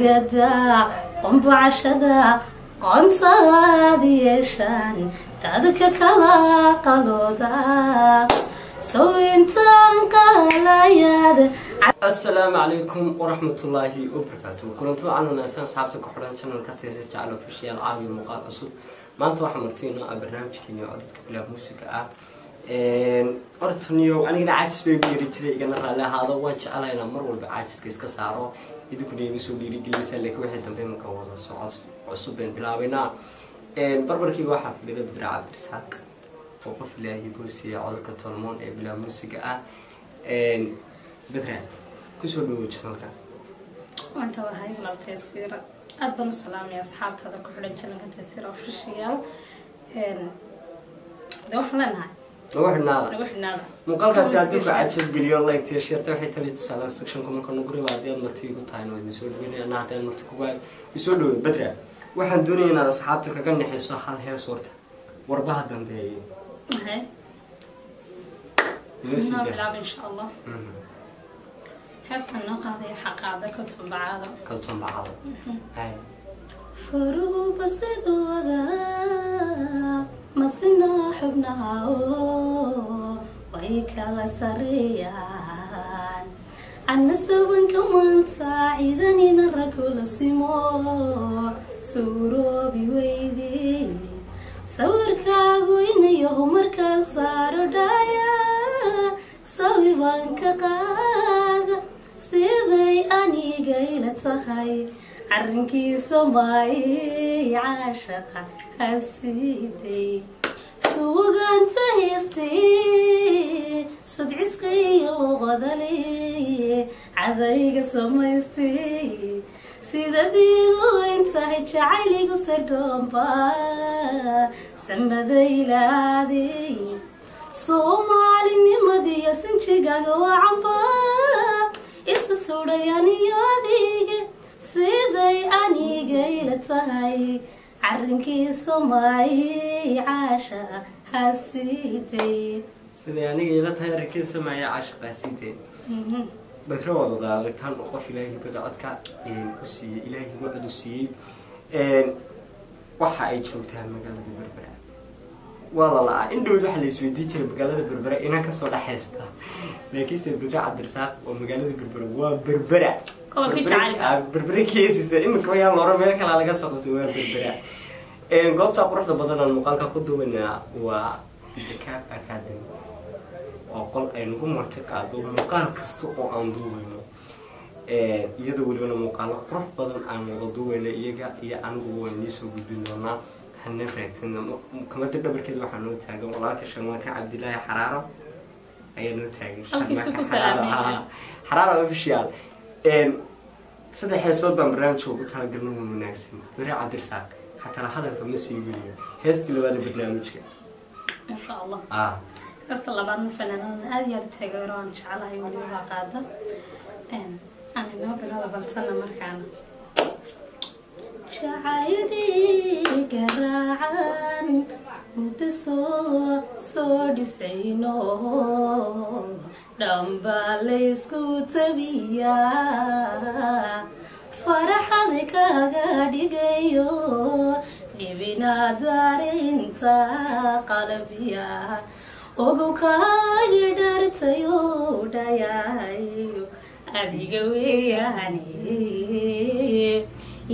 qangaada qombacashada qoontaad yeeshaan dadka kala qalooda asalaamu calaykum waraxmatullaahi wabarakaatu kulanti wacan wanaagsan asxaabta ku xidhan channelka taysa jecel ofishiyaal caawiya muuqaal cusub maanta waxaa martiino ah barnaamijkeeni oo dadka bilaab muusiga ah ortaniyo anigana caajis bay ugu yari jiray igana raalli ahaado waan jecelahay inaan mar walba caajiska iska saaro idinkuna iga soo wixii dambe imanka wada socod cusub baan bilaabaynaa barbarkeyga waxaa fadhida bidra cabdirasaaq oo qof ilaahi boosiya codadka tolmoon ee bilaab muusiga ah bedra ku soo dhawow janalka waan dhawahay walaal taysiira aada baan u salaamaya asxaabtaada ku xidhan janalka taysiira official. De waxaan leenahay nagu xidhnaada muuqaalkaasi haddii ku cajab geliyo like sheerta waxay tali tusaalaan sectionka marka nagu riba haddii aad marti igu tahay waa idin soo dhaweynaya anna haddii aad marti kuga isoo dhawow bedra waxaan doonaya inaad asxaabta kaga nexayso hal hees horta warbaha dambeeye allah heestan noo qaadaya xaqaada sidooda masina xubnaha way kala sareeyaan anna sabanka maanta ciidanina ragula simo. Suuroobi weydi sawirkaagu inayaho markaa saaro dhaaya sawibanka qaada siday aniga ila tahay arrinkiisa maay caashaqa hasiiday suuganta haystay subciska iyo luqadale cadayga samaystay sidadiigu intahay jacayligu sargoomba samadaylaadey soomaalinimadiyo sinjigaaga wacanba iska sudhayaniyo adiga siday aniga ila tahay carrinkiisa maay caasha hasiitay siday aniga ila tahay arrinkiin sameeya caashaqaasiidee badro waad wada aragtaan oo qof ilaahay bada codka u siiyey ilaahay uga cod u siiyey waxa ay joogtaa magaalada berbera. Waa la la-aa in dhowd waxaa la isweydiin jiray magaalada berbera inaan ka soo dhexaysta laakiinse bedre cabdirasaaq oo magaalada berbera waa berbera Imika wayaa loora meel kalaa laga soo qabtay waa berbera goobta quruxda badan aan muuqaalka ku duwanaa waa dekaab academy oo qol ay nagu marti qaado muuqaal kasta oo aan duubayno iyadoo welibana muuqaalo qurux badan aan wada duubayno iyaga iyo aniguba waan nii soo gudbin doonaa. Hana raagsan kamada dhabarkeeda waxaa noo taagan. Walaalka sharmaaka cabdilaahi xaraaro. Ayaa noo taagan. Xaraaro, salaamay. Ah, xaraaro official saddex heesood baan barnaamijka ugu talagalnay wanaagsan bere cabdirasaaq xataa hadalka ma sii geliyo heestii labaada barnaamijka. Insha allah ah labaadna fanaanada aada iyo aada u taageero aan jecelahay weliba baa qaada aan inoo bilada baltana markaana jacaydii garaacan muddo soo soo dhisayno dhambaa laysku tabiyaa faraxada kaga dhigayo dhibinaadarinta qalbiya ogow kaaga dhartayo dhayayo adiga weeyane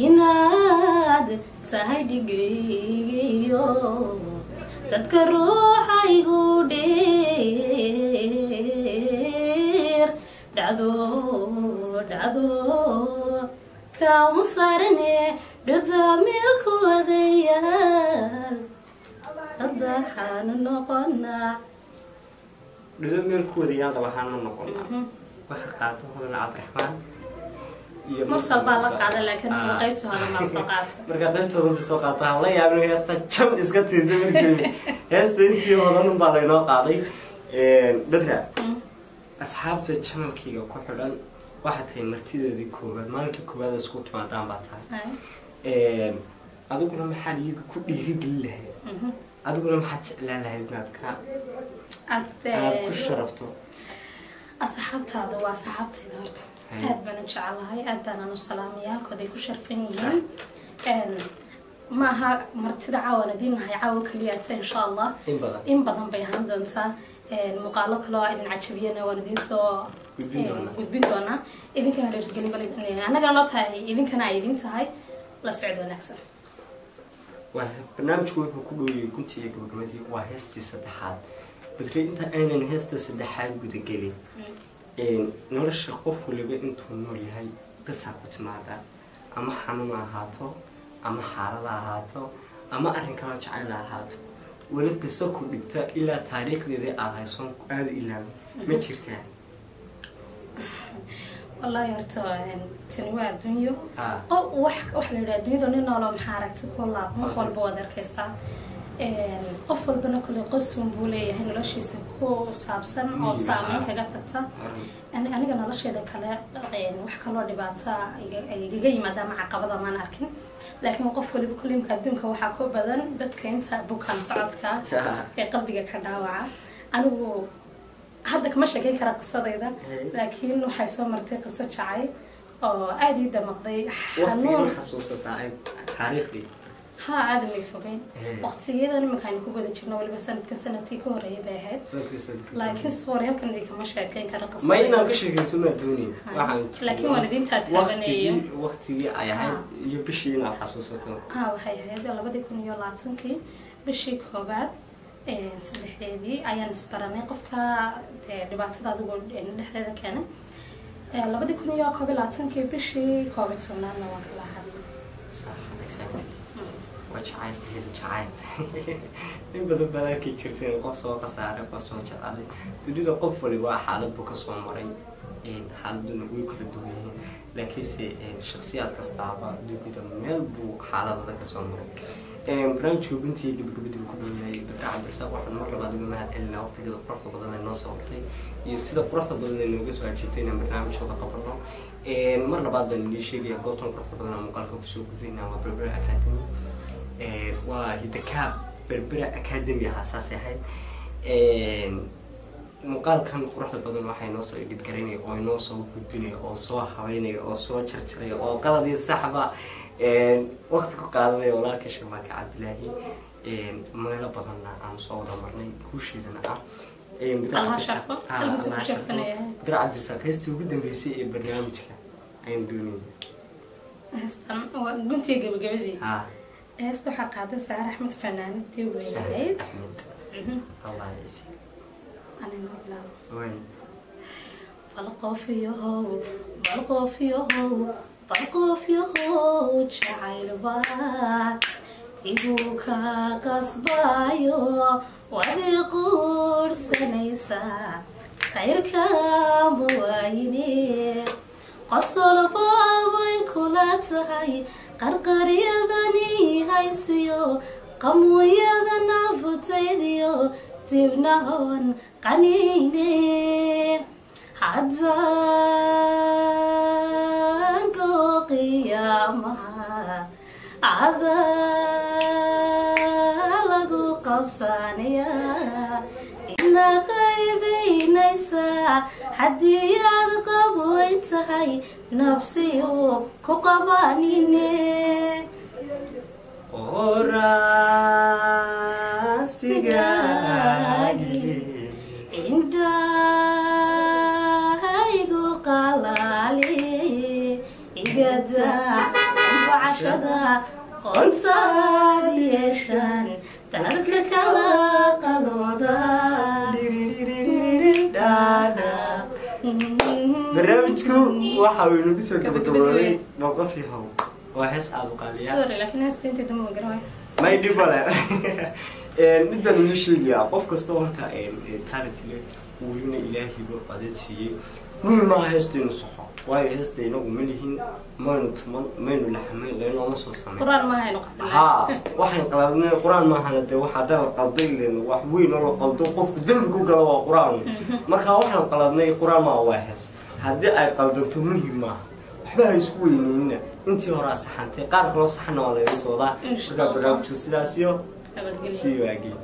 inaad tahay dhigayo dadka ruuxaygu dheer dhacdo kaamu sarane dhada meelku wadayaal haddaxaanu noqonaa dhido meel ku wadayaan dhabahaana noqonaa waxa qaata hodan cabdiraxmaan markaa qaybtooda ka soo qaata hala yaabin heesta jam iska tiirta markii heesta intii hodanun baa laynoo qaaday bedra asxaabta channelkayga ku xidhan waxaa tahay martideedii koowaad maalinkii koowaad isku timaadaan baa tahay. Adiguna maxaad iyaga ku dhiirigelin lahayd? Adiguna maxaad jeclaan lahayd inaad ka aad ku sharafto? asxaabtaada waa asxaabtayda horta. Aad baan u jecelahay aad baanaan u salaamayaa kooday ku sharfan yihiin. Maaha martida caawan idiin nahay caawo keliyata insha allah. In badan bay ahaan doontaa muuqaalo kale oo idin cajabiyana waan idiin soo Gudbin doonaa. idinkana dhiirgelin bal annaga noo tahay idinkana ay idin tahay. La socod wanaagsan. Barnaamijku wuxuu ku dhowyay guntii iyo gabagabadii. Waa heestii saddexaad. Badre inta aynan heesta saddexaad gudagelin een, nolosha qof waliba intuu nool yahay qisaa ku timaada ama xanuun ha ahaato ama xaalad ha ahaato ama arrin kaloo jacayl ha ahaato weli qiso ku dhibta ilaa taariikhdeedii aad aada ilaawin ma jirtaa? Wallaahi horta een, tani waa adduunyo. Ah. oo wax la yidhaha adduunyada nin noolo maxaa aragti ku laab mar walba waad arkaysaa. Qof walbana kule qosun buu leeyahay noloshiisa ku saabsan oo saameyn kaga tagta. Aniga nolosheeda kale wax kaloo dhibaata igaga yimaada ama caqabada maan arkin laakiin qof waliba kulimka adduunka waxaa ku badan dadka inta bukaan socodka ee qalbiga ka dhaawaca. Anigu hadda kama sheekeyn kara qisadayda laakiin waxay soo martay qiso jacayl oo aada ii damaqday. Xanuun ha aada may fogeyn Hey. waqtiyadan iminka aynu ku guda jirno waliba sanadkan sannadkii ka horreeyay bay ahayd. Laakiin idin kama sheekeyn kara ma inaan ka sheekayso maa waxaan Laakiin waan idin taataabaneeyo. waqtigii ay ahayd Ha. iyo bishii inaad xasuusato. Ha waxay ahayd labadii kun iyo labaatankii bishii koobaad ee, saddexdeedii ayaan isbaranay qofka dee dhibaatada adigu ee, dhexdeeda keenay. Ee, labadii kun iyo koob iyo labaatankii bishii koob iyo tobnaadna waan kala hadlay waa jacayl heli jacayl. In badan baad arki jirteen qof soo khasaaray qof soo jeclaaday dunida qof waliba xaalad buu ka soo maray. Xaaladuna way kala duwan yihiin laakiinse een, shakhsiyaad kastaaba dunida meel buu xaaladada ka soo maray. Een, barnaamijka guntii gabagabadii buu ku yahay. Badra cabdirasaaq waxaan mar labaad uga mahad celinaa waqtigeeda quruxda badan ay noo soo hortay. Iyo sida quruxda badan ay nooga soo ajeetay inaan barnaamijkooda qabanno. Mar labaad baan idin sheegaya goobtan quruxda badan aan muuqaalka ku soo gudbaynaa waa berbera academy waa hidakaab berbera academy ahaa saasay ahayd Een, muuqaalkan quruxda badan waxay noo soo edhid garanaya oo inoo soo gudbinaya oo soo habeynaya oo soo jarjaraya oo qaladii saxba een, waqti ku qaadanaya walaalka shamaaka cabdilaahi. Meelo badanna aan soo wada marnay guusheedana ah. Badar cabdirasaaq heestii ugu dambeysay ee barnaamijka. Ayaan doonayna heestan waa guntiga gabagabadii ha heesta waxaa qaaday saare axmed fanaanadii sahal weynayd axmed Mhm. allah yasi anigoo bilaabo wayn bal qof yahow bal qof yahow bal qof yahow jacayl baa igu ka qasbayo wadi quursanaysaa khayrka ma waayine qosolbaabay kula tahay qarqaryadani haysiyo qamuyada naftaydiyo dibnahoon qanine haddaanko qiyaamaha cadaa lagu qabsanaya ina qaybaynaysaa haddii aad qabweyn tahay nabsiyo ku qabanine oraasigaagi indhahaygu qalaali igada bacashada qonsaad yeeshaan dadka kala qalooda barnaamijku waxa uu inagu soo gabagaboobay boqof yahow waa hees aada u qaaliya sorry laakiin heesta intii dama ma garan may dhib male mid baan inoo sheegayaa qof kastoo horta talent leh welina ilaahiba adeed siiyey muhiim maaha heesta inu saxo waayo heesta inagu ma lihin maynu tuman maynu laxamayn laynooma soo sameyn. Quraan ma haynu qabnaa haa waxaan qaladnay qur'aan maahana dee waxaa dala qalday len wax weyn oo la qaldo qofku dembi ku galo waa qur'aan. Marka waxaan qaladnay qur'aan maa waa hees. Haddii ay qaldanto muhiim maaha waxba ha isku weyneynina. Intii hore saxantay qaar kaloo saxana waa layga soodaa. Markaa barnaamijku sidaas iyo nabadgelyo sii waageen